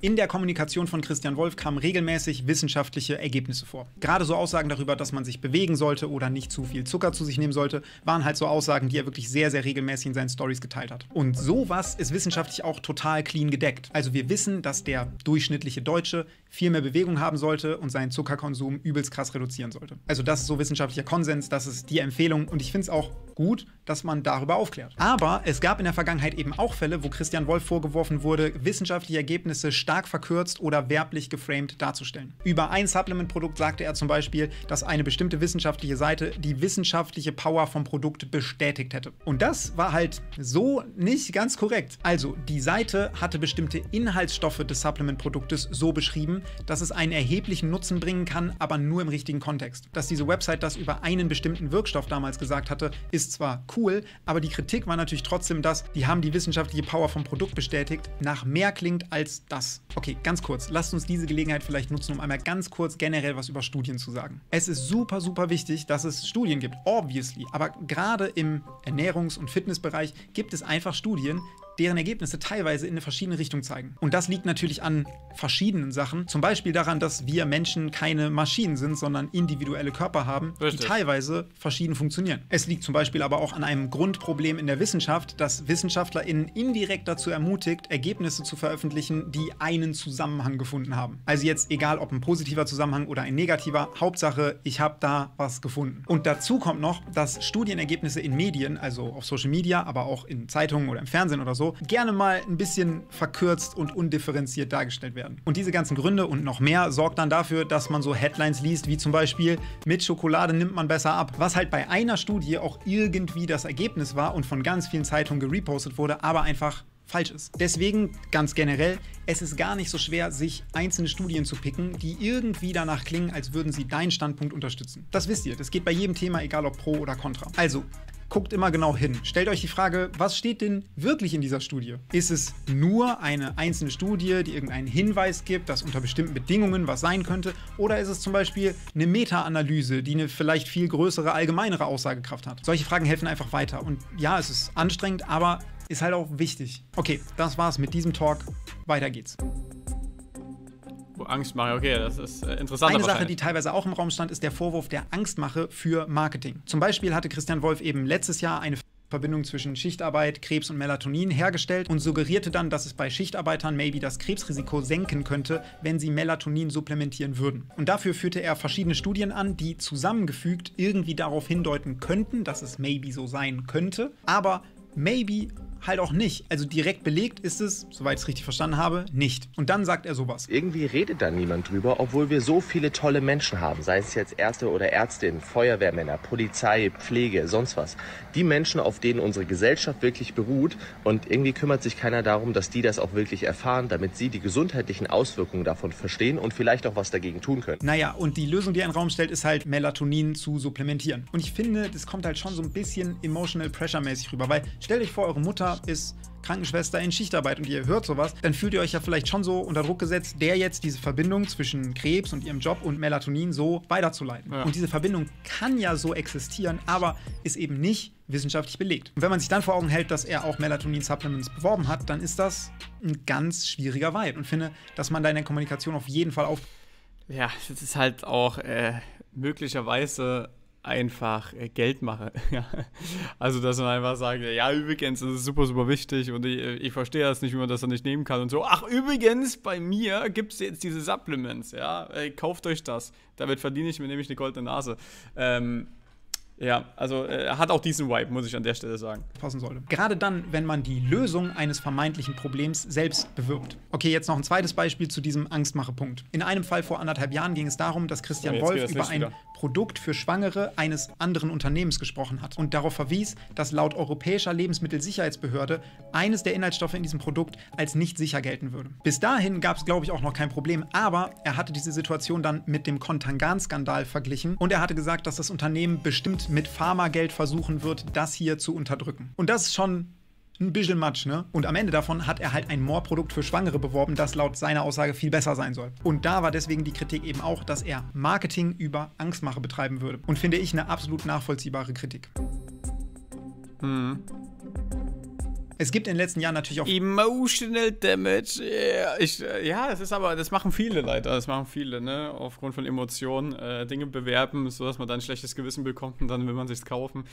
In der Kommunikation von Christian Wolf kamen regelmäßig wissenschaftliche Ergebnisse vor. Gerade so Aussagen darüber, dass man sich bewegen sollte oder nicht zu viel Zucker zu sich nehmen sollte, waren halt so Aussagen, die er wirklich sehr, sehr regelmäßig in seinen Stories geteilt hat. Und sowas ist wissenschaftlich auch total clean gedeckt. Also wir wissen, dass der durchschnittliche Deutsche viel mehr Bewegung haben sollte und seinen Zuckerkonsum übelst krass reduzieren sollte. Also das ist so wissenschaftlicher Konsens, das ist die Empfehlung und ich finde es auch gut, dass man darüber aufklärt. Aber es gab in der Vergangenheit eben auch Fälle, wo Christian Wolf vorgeworfen wurde, wissenschaftliche Ergebnisse stark verkürzt oder werblich geframed darzustellen. Über ein Supplement-Produkt sagte er zum Beispiel, dass eine bestimmte wissenschaftliche Seite die wissenschaftliche Power vom Produkt bestätigt hätte. Und das war halt so nicht ganz korrekt. Also, die Seite hatte bestimmte Inhaltsstoffe des Supplement-Produktes so beschrieben, dass es einen erheblichen Nutzen bringen kann, aber nur im richtigen Kontext. Dass diese Website das über einen bestimmten Wirkstoff damals gesagt hatte, ist zwar cool, aber die Kritik war natürlich trotzdem, dass die haben die wissenschaftliche Power vom Produkt bestätigt, nach mehr klingt als das. Okay, ganz kurz, lasst uns diese Gelegenheit vielleicht nutzen, um einmal ganz kurz generell was über Studien zu sagen. Es ist super, super wichtig, dass es Studien gibt, obviously, aber gerade im Ernährungs- und Fitnessbereich gibt es einfach Studien, deren Ergebnisse teilweise in eine verschiedene Richtung zeigen. Und das liegt natürlich an verschiedenen Sachen. Zum Beispiel daran, dass wir Menschen keine Maschinen sind, sondern individuelle Körper haben, Richtig. die teilweise verschieden funktionieren. Es liegt zum Beispiel aber auch an einem Grundproblem in der Wissenschaft, das WissenschaftlerInnen indirekt dazu ermutigt, Ergebnisse zu veröffentlichen, die einen Zusammenhang gefunden haben. Also jetzt egal, ob ein positiver Zusammenhang oder ein negativer, Hauptsache, ich habe da was gefunden. Und dazu kommt noch, dass Studienergebnisse in Medien, also auf Social Media, aber auch in Zeitungen oder im Fernsehen oder gerne mal ein bisschen verkürzt und undifferenziert dargestellt werden. Und diese ganzen Gründe und noch mehr sorgt dann dafür, dass man so Headlines liest, wie zum Beispiel, mit Schokolade nimmt man besser ab. Was halt bei einer Studie auch irgendwie das Ergebnis war und von ganz vielen Zeitungen gerepostet wurde, aber einfach falsch ist. Deswegen ganz generell, es ist gar nicht so schwer, sich einzelne Studien zu picken, die irgendwie danach klingen, als würden sie deinen Standpunkt unterstützen. Das wisst ihr, das geht bei jedem Thema, egal ob pro oder contra. Also, guckt immer genau hin. Stellt euch die Frage, was steht denn wirklich in dieser Studie? Ist es nur eine einzelne Studie, die irgendeinen Hinweis gibt, dass unter bestimmten Bedingungen was sein könnte? Oder ist es zum Beispiel eine Meta-Analyse, die eine vielleicht viel größere, allgemeinere Aussagekraft hat? Solche Fragen helfen einfach weiter. Und ja, es ist anstrengend, aber ist halt auch wichtig. Okay, das war's mit diesem Talk. Weiter geht's. Wo Angst mache, okay, das ist äh, interessant. Eine Sache, die teilweise auch im Raum stand, ist der Vorwurf der Angstmache für Marketing. Zum Beispiel hatte Christian Wolf eben letztes Jahr eine Verbindung zwischen Schichtarbeit, Krebs und Melatonin hergestellt und suggerierte dann, dass es bei Schichtarbeitern maybe das Krebsrisiko senken könnte, wenn sie Melatonin supplementieren würden. Und dafür führte er verschiedene Studien an, die zusammengefügt irgendwie darauf hindeuten könnten, dass es maybe so sein könnte, aber maybe halt auch nicht. Also direkt belegt ist es, soweit ich es richtig verstanden habe, nicht. Und dann sagt er sowas. Irgendwie redet da niemand drüber, obwohl wir so viele tolle Menschen haben, sei es jetzt Ärzte oder Ärztinnen, Feuerwehrmänner, Polizei, Pflege, sonst was. Die Menschen, auf denen unsere Gesellschaft wirklich beruht und irgendwie kümmert sich keiner darum, dass die das auch wirklich erfahren, damit sie die gesundheitlichen Auswirkungen davon verstehen und vielleicht auch was dagegen tun können. Naja, und die Lösung, die er in den Raum stellt, ist halt Melatonin zu supplementieren. Und ich finde, das kommt halt schon so ein bisschen emotional pressure mäßig rüber, weil stellt euch vor, eure Mutter ist Krankenschwester in Schichtarbeit und ihr hört sowas, dann fühlt ihr euch ja vielleicht schon so unter Druck gesetzt, der jetzt diese Verbindung zwischen Krebs und ihrem Job und Melatonin so weiterzuleiten. Ja. Und diese Verbindung kann ja so existieren, aber ist eben nicht wissenschaftlich belegt. Und wenn man sich dann vor Augen hält, dass er auch Melatonin-Supplements beworben hat, dann ist das ein ganz schwieriger Vibe und finde, dass man da in der Kommunikation auf jeden Fall auf Ja, das ist halt auch äh, möglicherweise einfach äh, Geld mache. Also, dass man einfach sagt, ja, übrigens, das ist super, super wichtig und ich, ich verstehe das nicht, wie man das dann nicht nehmen kann und so. Ach, übrigens, bei mir gibt es jetzt diese Supplements, ja, Ey, kauft euch das. Damit verdiene ich mir nämlich eine goldene Nase. Ähm, ja, also äh, hat auch diesen Vibe, muss ich an der Stelle sagen. passen sollte. Gerade dann, wenn man die Lösung eines vermeintlichen Problems selbst bewirbt. Okay, jetzt noch ein zweites Beispiel zu diesem Angstmache-Punkt. In einem Fall vor anderthalb Jahren ging es darum, dass Christian Oh, Wolf über ein wieder. Produkt für Schwangere eines anderen Unternehmens gesprochen hat und darauf verwies, dass laut Europäischer Lebensmittelsicherheitsbehörde eines der Inhaltsstoffe in diesem Produkt als nicht sicher gelten würde. Bis dahin gab es, glaube ich, auch noch kein Problem, aber er hatte diese Situation dann mit dem Kontangan-Skandal verglichen und er hatte gesagt, dass das Unternehmen bestimmt mit Pharmageld versuchen wird, das hier zu unterdrücken. Und das ist schon ein bisschen Matsch, ne? Und am Ende davon hat er halt ein Moorprodukt für Schwangere beworben, das laut seiner Aussage viel besser sein soll. Und da war deswegen die Kritik eben auch, dass er Marketing über Angstmache betreiben würde. Und finde ich eine absolut nachvollziehbare Kritik. Es gibt in den letzten Jahren natürlich auch Emotional Damage. Yeah. Ich, ja, das ist aber, das machen viele leider. Das machen viele, ne? Aufgrund von Emotionen äh, Dinge bewerben, sodass man dann ein schlechtes Gewissen bekommt und dann will man sich's kaufen.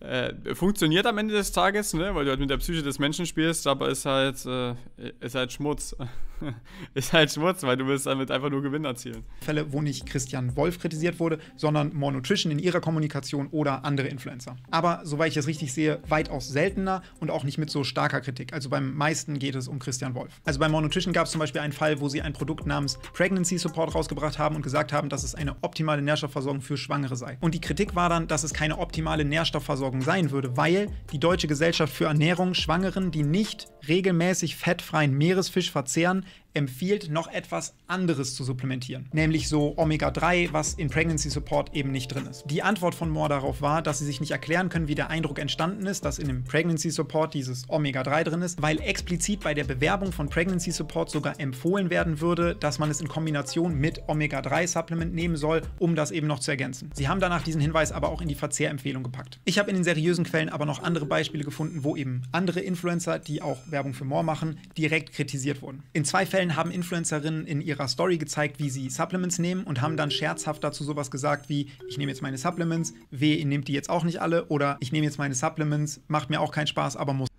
Äh, funktioniert am Ende des Tages, ne? Weil du halt mit der Psyche des Menschen spielst, aber ist halt, äh, ist halt Schmutz. ist halt Schmutz, weil du willst damit einfach nur Gewinn erzielen. Fälle, wo nicht Christian Wolf kritisiert wurde, sondern More Nutrition in ihrer Kommunikation oder andere Influencer. Aber soweit ich das richtig sehe, weitaus seltener und auch nicht mit so starker Kritik. Also beim meisten geht es um Christian Wolf. Also bei More Nutrition gab es zum Beispiel einen Fall, wo sie ein Produkt namens Pregnancy Support rausgebracht haben und gesagt haben, dass es eine optimale Nährstoffversorgung für Schwangere sei. Und die Kritik war dann, dass es keine optimale Nährstoffversorgung sein würde, weil die Deutsche Gesellschaft für Ernährung Schwangeren, die nicht regelmäßig fettfreien Meeresfisch verzehren, empfiehlt, noch etwas anderes zu supplementieren. Nämlich so Omega-3, was in Pregnancy Support eben nicht drin ist. Die Antwort von Moore darauf war, dass sie sich nicht erklären können, wie der Eindruck entstanden ist, dass in dem Pregnancy Support dieses Omega-3 drin ist, weil explizit bei der Bewerbung von Pregnancy Support sogar empfohlen werden würde, dass man es in Kombination mit Omega-3-Supplement nehmen soll, um das eben noch zu ergänzen. Sie haben danach diesen Hinweis aber auch in die Verzehrempfehlung gepackt. Ich habe in den seriösen Quellen aber noch andere Beispiele gefunden, wo eben andere Influencer, die auch Werbung für More machen, direkt kritisiert wurden. In zwei Fällen haben Influencerinnen in ihrer Story gezeigt, wie sie Supplements nehmen und haben dann scherzhaft dazu sowas gesagt wie, ich nehme jetzt meine Supplements, weh, ihr nehmt die jetzt auch nicht alle oder ich nehme jetzt meine Supplements, macht mir auch keinen Spaß, aber muss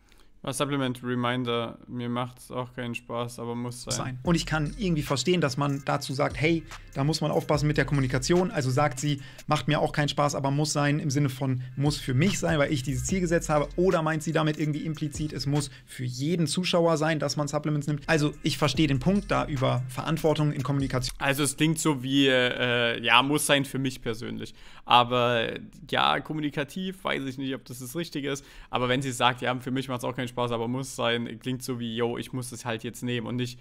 Supplement Reminder, mir macht es auch keinen Spaß, aber muss sein. sein. Und ich kann irgendwie verstehen, dass man dazu sagt, hey, da muss man aufpassen mit der Kommunikation. Also sagt sie, macht mir auch keinen Spaß, aber muss sein im Sinne von muss für mich sein, weil ich dieses Ziel gesetzt habe. Oder meint sie damit irgendwie implizit, es muss für jeden Zuschauer sein, dass man Supplements nimmt. Also ich verstehe den Punkt da über Verantwortung in Kommunikation. Also es klingt so wie, äh, ja, muss sein für mich persönlich. Aber ja, kommunikativ weiß ich nicht, ob das das Richtige ist. Aber wenn sie sagt, ja, für mich macht es auch keinen Spaß, aber muss sein, klingt so wie, yo, ich muss es halt jetzt nehmen und nicht,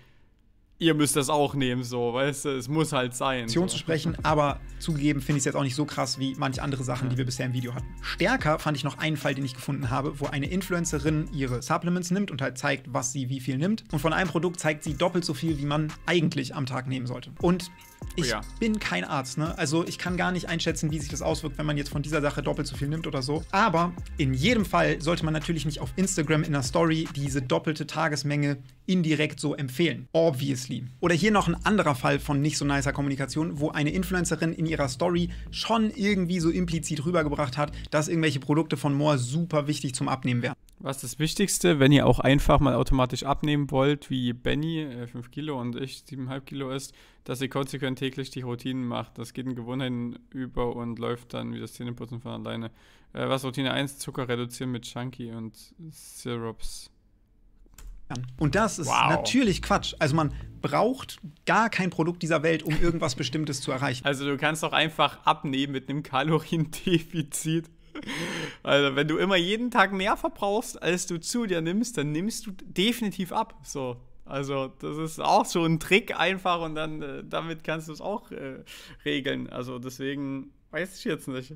ihr müsst das auch nehmen, so, weißt du, es muss halt sein. So. zu sprechen, aber zugegeben finde ich es jetzt auch nicht so krass wie manche andere Sachen, die wir bisher im Video hatten. Stärker fand ich noch einen Fall, den ich gefunden habe, wo eine Influencerin ihre Supplements nimmt und halt zeigt, was sie wie viel nimmt. Und von einem Produkt zeigt sie doppelt so viel, wie man eigentlich am Tag nehmen sollte. Und ich Oh ja. bin kein Arzt, ne? Also ich kann gar nicht einschätzen, wie sich das auswirkt, wenn man jetzt von dieser Sache doppelt so viel nimmt oder so. Aber in jedem Fall sollte man natürlich nicht auf Instagram in einer Story diese doppelte Tagesmenge indirekt so empfehlen. Obviously. Oder hier noch ein anderer Fall von nicht so nicer Kommunikation, wo eine Influencerin in ihrer Story schon irgendwie so implizit rübergebracht hat, dass irgendwelche Produkte von Moore super wichtig zum Abnehmen wären. Was das Wichtigste, wenn ihr auch einfach mal automatisch abnehmen wollt, wie Benny, äh, 5 Kilo und ich 7,5 Kilo ist, dass ihr konsequent täglich die Routinen macht. Das geht in Gewohnheiten über und läuft dann wie das Zähneputzen von alleine. Äh, was Routine 1, Zucker reduzieren mit Chunky und Syrups. Und das ist Wow. natürlich Quatsch. Also man braucht gar kein Produkt dieser Welt, um irgendwas Bestimmtes zu erreichen. Also du kannst doch einfach abnehmen mit einem Kaloriendefizit. Also wenn du immer jeden Tag mehr verbrauchst, als du zu dir nimmst, dann nimmst du definitiv ab. So. Also das ist auch so ein Trick einfach und dann äh, damit kannst du es auch äh, regeln. Also deswegen weiß ich jetzt nicht.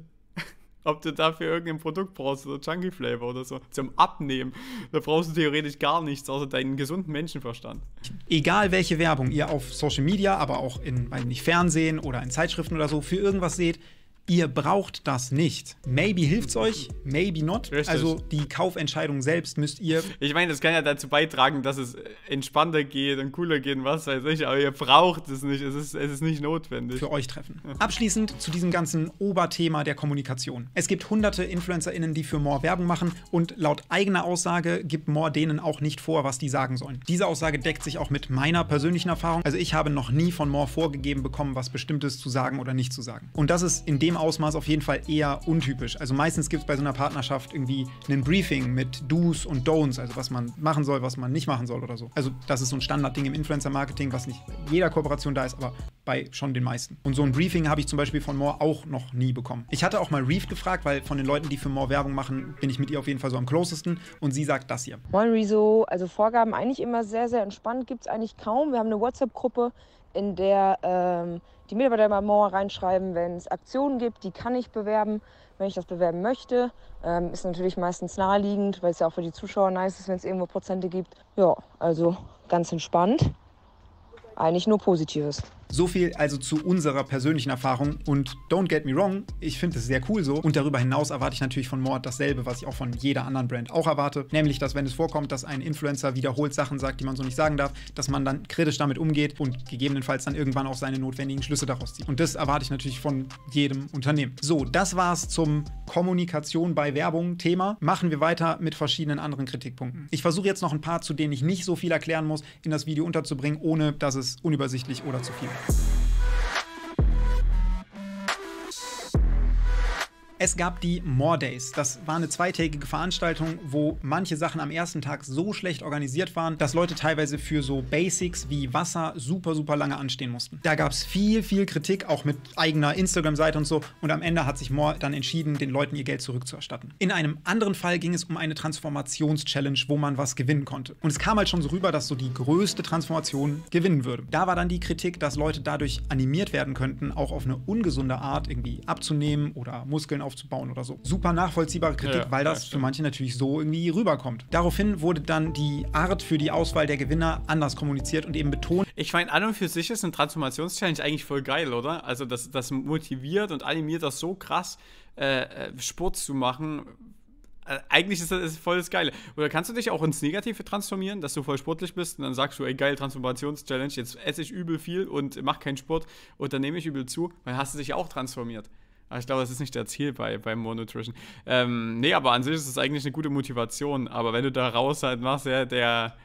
Ob du dafür irgendein Produkt brauchst, so Chunky Flavor oder so, zum Abnehmen. Da brauchst du theoretisch gar nichts, außer deinen gesunden Menschenverstand. Egal welche Werbung ihr auf Social Media, aber auch in weiß Fernsehen oder in Zeitschriften oder so für irgendwas seht, ihr braucht das nicht. Maybe hilft's euch, maybe not. Richtig. Also die Kaufentscheidung selbst müsst ihr Ich meine, das kann ja dazu beitragen, dass es entspannter geht und cooler geht und was weiß ich, aber ihr braucht es nicht, es ist, es ist nicht notwendig. für euch treffen. Abschließend zu diesem ganzen Oberthema der Kommunikation. Es gibt hunderte InfluencerInnen, die für More Werbung machen und laut eigener Aussage gibt More denen auch nicht vor, was die sagen sollen. Diese Aussage deckt sich auch mit meiner persönlichen Erfahrung. Also ich habe noch nie von More vorgegeben bekommen, was Bestimmtes zu sagen oder nicht zu sagen. Und das ist in dem Ausmaß auf jeden Fall eher untypisch. Also meistens gibt es bei so einer Partnerschaft irgendwie ein Briefing mit Do's und Don'ts, also was man machen soll, was man nicht machen soll oder so. Also das ist so ein Standardding im Influencer-Marketing, was nicht bei jeder Kooperation da ist, aber bei schon den meisten. Und so ein Briefing habe ich zum Beispiel von More auch noch nie bekommen. Ich hatte auch mal Reef gefragt, weil von den Leuten, die für More Werbung machen, bin ich mit ihr auf jeden Fall so am closesten. Und sie sagt das hier. Moin Rezo, also Vorgaben eigentlich immer sehr, sehr entspannt, gibt es eigentlich kaum. Wir haben eine WhatsApp-Gruppe, in der ähm, die Mitarbeiter bei Mauer reinschreiben, wenn es Aktionen gibt, die kann ich bewerben, wenn ich das bewerben möchte. Ähm, ist natürlich meistens naheliegend, weil es ja auch für die Zuschauer nice ist, wenn es irgendwo Prozente gibt. Ja, also ganz entspannt. Eigentlich nur Positives. So viel also zu unserer persönlichen Erfahrung. Und don't get me wrong, ich finde es sehr cool so. Und darüber hinaus erwarte ich natürlich von Mord dasselbe, was ich auch von jeder anderen Brand auch erwarte. Nämlich, dass wenn es vorkommt, dass ein Influencer wiederholt Sachen sagt, die man so nicht sagen darf, dass man dann kritisch damit umgeht und gegebenenfalls dann irgendwann auch seine notwendigen Schlüsse daraus zieht. Und das erwarte ich natürlich von jedem Unternehmen. So, das war's zum Kommunikation bei Werbung Thema. Machen wir weiter mit verschiedenen anderen Kritikpunkten. Ich versuche jetzt noch ein paar, zu denen ich nicht so viel erklären muss, in das Video unterzubringen, ohne dass es unübersichtlich oder zu viel wird. Yeah. Es gab die More Days. Das war eine zweitägige Veranstaltung, wo manche Sachen am ersten Tag so schlecht organisiert waren, dass Leute teilweise für so Basics wie Wasser super, super lange anstehen mussten. Da gab es viel, viel Kritik, auch mit eigener Instagram-Seite und so. Und am Ende hat sich More dann entschieden, den Leuten ihr Geld zurückzuerstatten. In einem anderen Fall ging es um eine Transformations-Challenge, wo man was gewinnen konnte. Und es kam halt schon so rüber, dass so die größte Transformation gewinnen würde. Da war dann die Kritik, dass Leute dadurch animiert werden könnten, auch auf eine ungesunde Art irgendwie abzunehmen oder Muskeln aufzubauen oder so. Super nachvollziehbare Kritik, Ja, weil ja, das für stimmt. manche natürlich so irgendwie rüberkommt. Daraufhin wurde dann die Art für die Auswahl der Gewinner anders kommuniziert und eben betont, Ich meine, an und für sich ist eine Transformationschallenge eigentlich voll geil, oder? Also, das, das motiviert und animiert das so krass, äh, äh, Sport zu machen. Äh, eigentlich ist das ist voll das Geile. Oder kannst du dich auch ins Negative transformieren, dass du voll sportlich bist und dann sagst du, ey, geil, Transformationschallenge, jetzt esse ich übel viel und mach keinen Sport und dann nehme ich übel zu, weil hast du dich auch transformiert. Aber ich glaube, das ist nicht der Ziel bei, bei More Nutrition. Ähm, nee, aber an sich ist es eigentlich eine gute Motivation. Aber wenn du da raus halt machst, ja, der,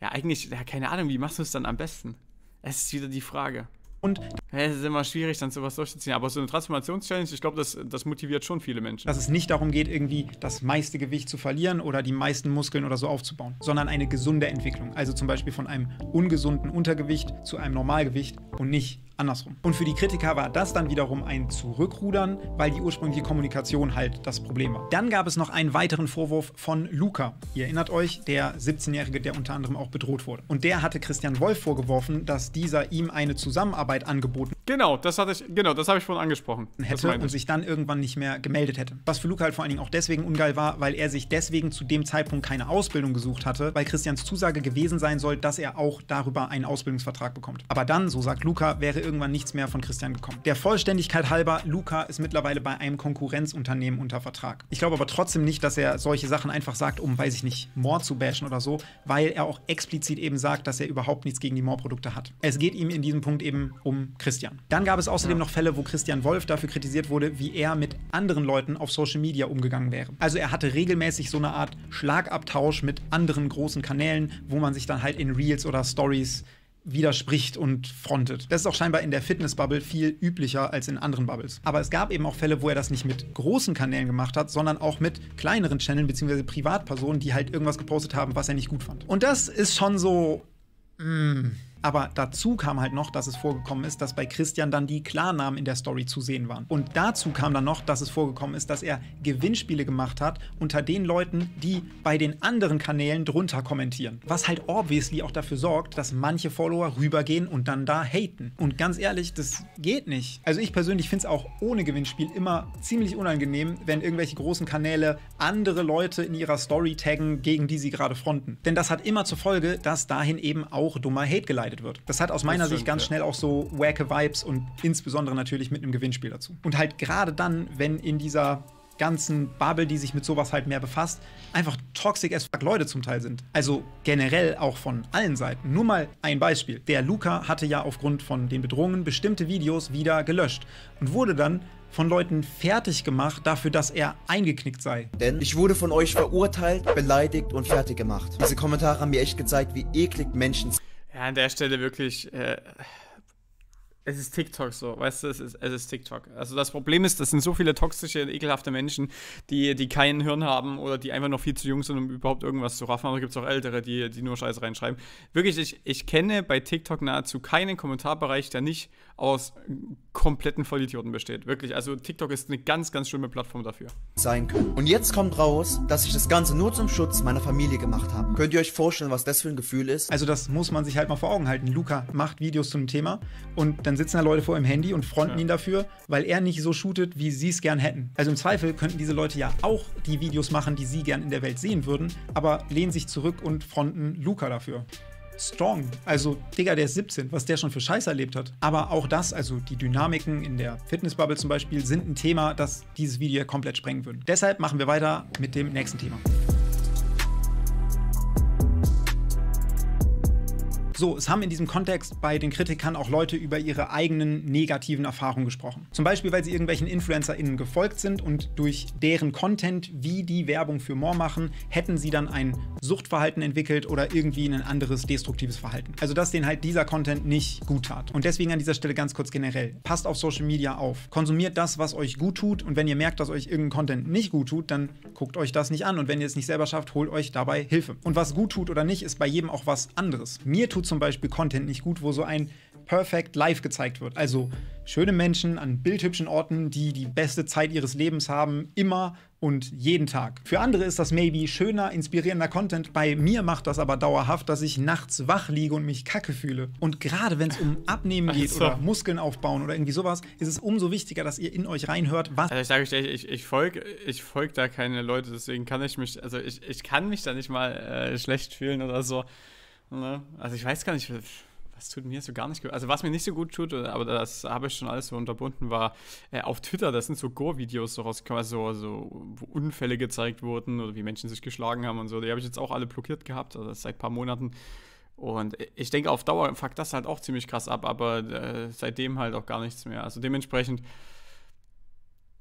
ja, eigentlich, ja, keine Ahnung, wie machst du es dann am besten? Es ist wieder die Frage. und es ist immer schwierig, dann sowas durchzuziehen. Aber so eine Transformationschallenge, ich glaube, das, das motiviert schon viele Menschen. dass es nicht darum geht, irgendwie das meiste Gewicht zu verlieren oder die meisten Muskeln oder so aufzubauen, sondern eine gesunde Entwicklung. Also zum Beispiel von einem ungesunden Untergewicht zu einem Normalgewicht und nicht andersrum. Und für die Kritiker war das dann wiederum ein Zurückrudern, weil die ursprüngliche Kommunikation halt das Problem war. Dann gab es noch einen weiteren Vorwurf von Luca. Ihr erinnert euch, der 17-Jährige, der unter anderem auch bedroht wurde. Und der hatte Christian Wolf vorgeworfen, dass dieser ihm eine Zusammenarbeit angeboten Genau, das hatte ich, genau, das habe ich vorhin angesprochen. Hätte und ich. sich dann irgendwann nicht mehr gemeldet hätte. Was für Luca halt vor allen Dingen auch deswegen ungeil war, weil er sich deswegen zu dem Zeitpunkt keine Ausbildung gesucht hatte, weil Christians Zusage gewesen sein soll, dass er auch darüber einen Ausbildungsvertrag bekommt. Aber dann, so sagt Luca, wäre irgendwann nichts mehr von Christian gekommen. Der Vollständigkeit halber, Luca ist mittlerweile bei einem Konkurrenzunternehmen unter Vertrag. Ich glaube aber trotzdem nicht, dass er solche Sachen einfach sagt, um, weiß ich nicht, Moore zu bashen oder so, weil er auch explizit eben sagt, dass er überhaupt nichts gegen die Moore-Produkte hat. Es geht ihm in diesem Punkt eben um Christian. Dann gab es außerdem noch Fälle, wo Christian Wolf dafür kritisiert wurde, wie er mit anderen Leuten auf Social Media umgegangen wäre. Also er hatte regelmäßig so eine Art Schlagabtausch mit anderen großen Kanälen, wo man sich dann halt in Reels oder Stories widerspricht und frontet. Das ist auch scheinbar in der Fitness-Bubble viel üblicher als in anderen Bubbles. Aber es gab eben auch Fälle, wo er das nicht mit großen Kanälen gemacht hat, sondern auch mit kleineren Channeln bzw. Privatpersonen, die halt irgendwas gepostet haben, was er nicht gut fand. Und das ist schon so. Mh, aber dazu kam halt noch, dass es vorgekommen ist, dass bei Christian dann die Klarnamen in der Story zu sehen waren. Und dazu kam dann noch, dass es vorgekommen ist, dass er Gewinnspiele gemacht hat unter den Leuten, die bei den anderen Kanälen drunter kommentieren. Was halt obviously auch dafür sorgt, dass manche Follower rübergehen und dann da haten. Und ganz ehrlich, das geht nicht. Also ich persönlich finde es auch ohne Gewinnspiel immer ziemlich unangenehm, wenn irgendwelche großen Kanäle andere Leute in ihrer Story taggen, gegen die sie gerade fronten. Denn das hat immer zur Folge, dass dahin eben auch dummer Hate geleitet wird. Das hat aus meiner Sicht ganz ja. schnell auch so wacke Vibes und insbesondere natürlich mit einem Gewinnspiel dazu. Und halt gerade dann, wenn in dieser ganzen Bubble, die sich mit sowas halt mehr befasst, einfach toxic as fuck Leute zum Teil sind. Also generell auch von allen Seiten. Nur mal ein Beispiel. Der Luca hatte ja aufgrund von den Bedrohungen bestimmte Videos wieder gelöscht und wurde dann von Leuten fertig gemacht dafür, dass er eingeknickt sei. Denn ich wurde von euch verurteilt, beleidigt und fertig gemacht. Diese Kommentare haben mir echt gezeigt, wie eklig Menschen Ja, an der Stelle wirklich. Äh, es ist TikTok so, weißt du, es ist, es ist TikTok. Also das Problem ist, das sind so viele toxische, ekelhafte Menschen, die, die kein Hirn haben oder die einfach noch viel zu jung sind, um überhaupt irgendwas zu raffen. Aber gibt es auch Ältere, die, die nur Scheiße reinschreiben. Wirklich, ich, ich kenne bei TikTok nahezu keinen Kommentarbereich, der nicht aus kompletten Vollidioten besteht. Wirklich, also TikTok ist eine ganz, ganz schlimme Plattform dafür. sein können. Und jetzt kommt raus, dass ich das Ganze nur zum Schutz meiner Familie gemacht habe. Könnt ihr euch vorstellen, was das für ein Gefühl ist? Also das muss man sich halt mal vor Augen halten. Luca macht Videos zum Thema und dann sitzen da Leute vor ihrem Handy und fronten Ja. ihn dafür, weil er nicht so shootet, wie sie es gern hätten. Also im Zweifel könnten diese Leute ja auch die Videos machen, die sie gern in der Welt sehen würden, aber lehnen sich zurück und fronten Luca dafür. Strong. Also, Digga, der ist 17, was der schon für Scheiß erlebt hat. Aber auch das, also die Dynamiken in der Fitnessbubble zum Beispiel, sind ein Thema, das dieses Video komplett sprengen würde. Deshalb machen wir weiter mit dem nächsten Thema. So, es haben in diesem Kontext bei den Kritikern auch Leute über ihre eigenen negativen Erfahrungen gesprochen. Zum Beispiel, weil sie irgendwelchen InfluencerInnen gefolgt sind und durch deren Content, wie die Werbung für More machen, hätten sie dann ein Suchtverhalten entwickelt oder irgendwie ein anderes destruktives Verhalten. Also, dass denen halt dieser Content nicht gut tat. Und deswegen an dieser Stelle ganz kurz generell. Passt auf Social Media auf. Konsumiert das, was euch gut tut. Und wenn ihr merkt, dass euch irgendein Content nicht gut tut, dann guckt euch das nicht an. Und wenn ihr es nicht selber schafft, holt euch dabei Hilfe. Und was gut tut oder nicht, ist bei jedem auch was anderes. Mir tut zum Beispiel Content nicht gut, wo so ein Perfect Life gezeigt wird. Also schöne Menschen an bildhübschen Orten, die die beste Zeit ihres Lebens haben, immer und jeden Tag. Für andere ist das maybe schöner, inspirierender Content. Bei mir macht das aber dauerhaft, dass ich nachts wach liege und mich kacke fühle. Und gerade wenn es um Abnehmen geht Ach so. oder Muskeln aufbauen oder irgendwie sowas, ist es umso wichtiger, dass ihr in euch reinhört, was Also ich sage euch, ehrlich, ich, ich folge ich folg da keine Leute, deswegen kann ich mich, also ich, ich kann mich da nicht mal äh, schlecht fühlen oder so. Ne? Also ich weiß gar nicht, was tut mir so gar nicht gut. Also was mir nicht so gut tut, aber das habe ich schon alles so unterbunden, war äh, auf Twitter, da sind so Gore-Videos so rausgekommen, also so, wo Unfälle gezeigt wurden oder wie Menschen sich geschlagen haben und so. Die habe ich jetzt auch alle blockiert gehabt, also seit ein paar Monaten. Und ich denke, auf Dauer fuckt das halt auch ziemlich krass ab, aber äh, seitdem halt auch gar nichts mehr. Also dementsprechend,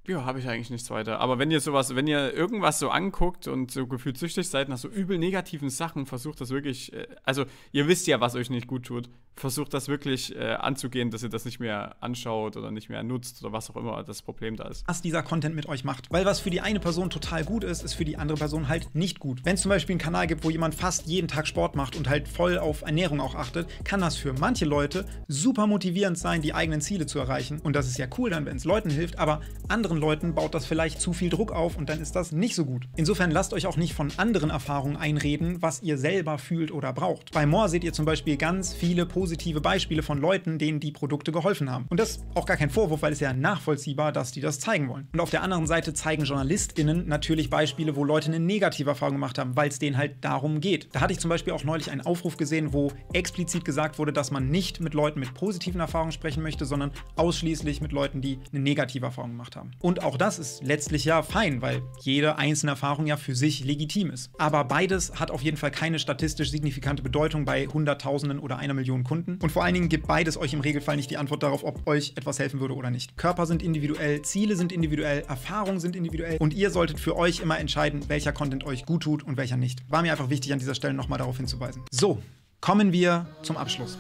ja, habe ich eigentlich nichts weiter. Aber wenn ihr sowas, wenn ihr irgendwas so anguckt und so gefühlt süchtig seid nach so übel negativen Sachen, versucht das wirklich, äh, also ihr wisst ja, was euch nicht gut tut, versucht das wirklich äh, anzugehen, dass ihr das nicht mehr anschaut oder nicht mehr nutzt oder was auch immer das Problem da ist. was dieser Content mit euch macht. Weil was für die eine Person total gut ist, ist für die andere Person halt nicht gut. Wenn es zum Beispiel einen Kanal gibt, wo jemand fast jeden Tag Sport macht und halt voll auf Ernährung auch achtet, kann das für manche Leute super motivierend sein, die eigenen Ziele zu erreichen. Und das ist ja cool dann, wenn es Leuten hilft, aber anderen Leuten baut das vielleicht zu viel Druck auf und dann ist das nicht so gut. Insofern lasst euch auch nicht von anderen Erfahrungen einreden, was ihr selber fühlt oder braucht. Bei More seht ihr zum Beispiel ganz viele positive positive Beispiele von Leuten, denen die Produkte geholfen haben. Und das auch gar kein Vorwurf, weil es ja nachvollziehbar, dass die das zeigen wollen. Und auf der anderen Seite zeigen JournalistInnen natürlich Beispiele, wo Leute eine negative Erfahrung gemacht haben, weil es denen halt darum geht. Da hatte ich zum Beispiel auch neulich einen Aufruf gesehen, wo explizit gesagt wurde, dass man nicht mit Leuten mit positiven Erfahrungen sprechen möchte, sondern ausschließlich mit Leuten, die eine negative Erfahrung gemacht haben. Und auch das ist letztlich ja fein, weil jede einzelne Erfahrung ja für sich legitim ist. Aber beides hat auf jeden Fall keine statistisch signifikante Bedeutung bei Hunderttausenden oder einer Million Kunden. Und vor allen Dingen gibt beides euch im Regelfall nicht die Antwort darauf, ob euch etwas helfen würde oder nicht. Körper sind individuell, Ziele sind individuell, Erfahrungen sind individuell und ihr solltet für euch immer entscheiden, welcher Content euch gut tut und welcher nicht. War mir einfach wichtig, an dieser Stelle nochmal darauf hinzuweisen. So, kommen wir zum Abschluss.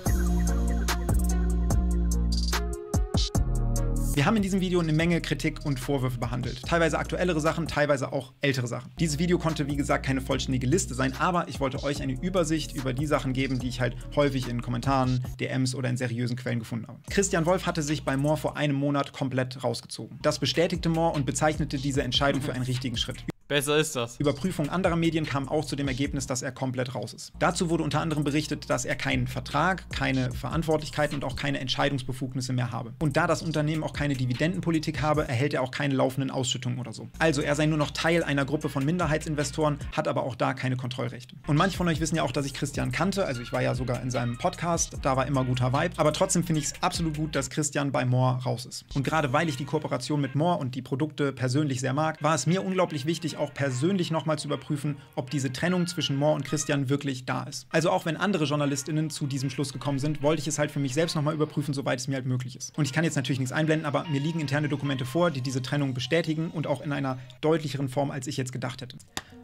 Wir haben in diesem Video eine Menge Kritik und Vorwürfe behandelt. Teilweise aktuellere Sachen, teilweise auch ältere Sachen. Dieses Video konnte, wie gesagt, keine vollständige Liste sein, aber ich wollte euch eine Übersicht über die Sachen geben, die ich halt häufig in Kommentaren, DMs oder in seriösen Quellen gefunden habe. Christian Wolf hatte sich bei Moore vor einem Monat komplett rausgezogen. Das bestätigte Moore und bezeichnete diese Entscheidung für einen richtigen Schritt. Besser ist das. Überprüfung anderer Medien kam auch zu dem Ergebnis, dass er komplett raus ist. Dazu wurde unter anderem berichtet, dass er keinen Vertrag, keine Verantwortlichkeiten und auch keine Entscheidungsbefugnisse mehr habe. Und da das Unternehmen auch keine Dividendenpolitik habe, erhält er auch keine laufenden Ausschüttungen oder so. Also er sei nur noch Teil einer Gruppe von Minderheitsinvestoren, hat aber auch da keine Kontrollrechte. Und manche von euch wissen ja auch, dass ich Christian kannte, also ich war ja sogar in seinem Podcast, da war immer guter Vibe. Aber trotzdem finde ich es absolut gut, dass Christian bei Moore raus ist. Und gerade weil ich die Kooperation mit Moore und die Produkte persönlich sehr mag, war es mir unglaublich wichtig, auch persönlich nochmal zu überprüfen, ob diese Trennung zwischen Moore und Christian wirklich da ist. Also auch wenn andere JournalistInnen zu diesem Schluss gekommen sind, wollte ich es halt für mich selbst nochmal überprüfen, soweit es mir halt möglich ist. Und ich kann jetzt natürlich nichts einblenden, aber mir liegen interne Dokumente vor, die diese Trennung bestätigen und auch in einer deutlicheren Form, als ich jetzt gedacht hätte.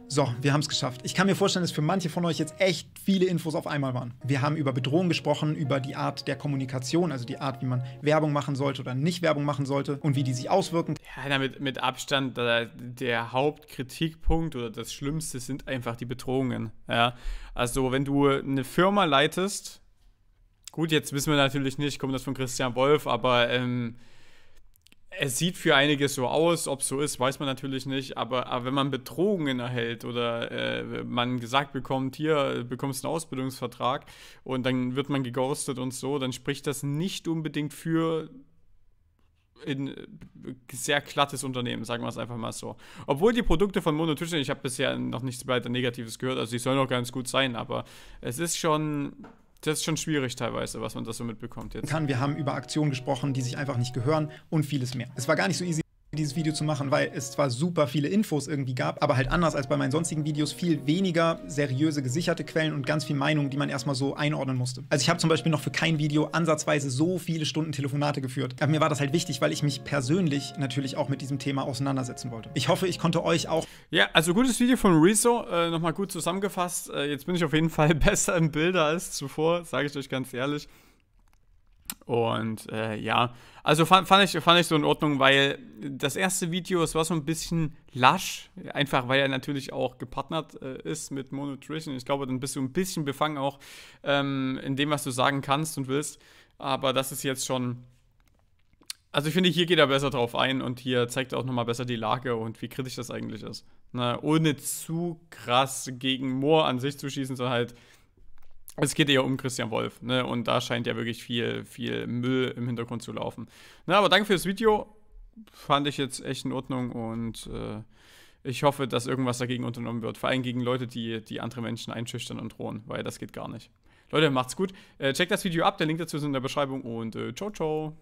So, wir haben es geschafft. Ich kann mir vorstellen, dass für manche von euch jetzt echt viele Infos auf einmal waren. Wir haben über Bedrohung gesprochen, über die Art der Kommunikation, also die Art, wie man Werbung machen sollte oder nicht Werbung machen sollte und wie die sich auswirken. Ja, damit mit Abstand der, der Hauptkritikpunkt oder das Schlimmste sind einfach die Bedrohungen. Ja, also wenn du eine Firma leitest, gut, jetzt wissen wir natürlich nicht, kommt das von Christian Wolf, aber ähm, es sieht für einige so aus, ob es so ist, weiß man natürlich nicht, aber, aber wenn man Bedrohungen erhält oder äh, man gesagt bekommt, hier bekommst du einen Ausbildungsvertrag und dann wird man geghostet und so, dann spricht das nicht unbedingt für ein sehr glattes Unternehmen, sagen wir es einfach mal so. Obwohl die Produkte von Monotuschen, ich habe bisher noch nichts weiter Negatives gehört, also die sollen auch ganz gut sein, aber es ist schon das ist schon schwierig teilweise, was man da so mitbekommt jetzt. Kann. Wir haben über Aktionen gesprochen, die sich einfach nicht gehören und vieles mehr. Es war gar nicht so easy dieses Video zu machen, weil es zwar super viele Infos irgendwie gab, aber halt anders als bei meinen sonstigen Videos viel weniger seriöse, gesicherte Quellen und ganz viel Meinung, die man erstmal so einordnen musste. Also ich habe zum Beispiel noch für kein Video ansatzweise so viele Stunden Telefonate geführt. Aber mir war das halt wichtig, weil ich mich persönlich natürlich auch mit diesem Thema auseinandersetzen wollte. Ich hoffe, ich konnte euch auch... Ja, also gutes Video von Rezo, äh, nochmal gut zusammengefasst. Äh, jetzt bin ich auf jeden Fall besser im Bilder als zuvor, sage ich euch ganz ehrlich. Und äh, ja, also fand, fand, ich, fand ich so in Ordnung, weil das erste Video, es war so ein bisschen lasch, einfach weil er natürlich auch gepartnert äh, ist mit Monutrition. Ich glaube, dann bist du ein bisschen befangen auch ähm, in dem, was du sagen kannst und willst. Aber das ist jetzt schon. Also ich finde, hier geht er besser drauf ein und hier zeigt er auch nochmal besser die Lage und wie kritisch das eigentlich ist. Na, ohne zu krass gegen Moore an sich zu schießen, sondern halt es geht eher um Christian Wolf, ne? Und da scheint ja wirklich viel, viel Müll im Hintergrund zu laufen. Na, aber danke fürs Video. Fand ich jetzt echt in Ordnung und äh, ich hoffe, dass irgendwas dagegen unternommen wird. Vor allem gegen Leute, die, die andere Menschen einschüchtern und drohen, weil das geht gar nicht. Leute, macht's gut. Äh, checkt das Video ab, der Link dazu ist in der Beschreibung und äh, ciao, ciao.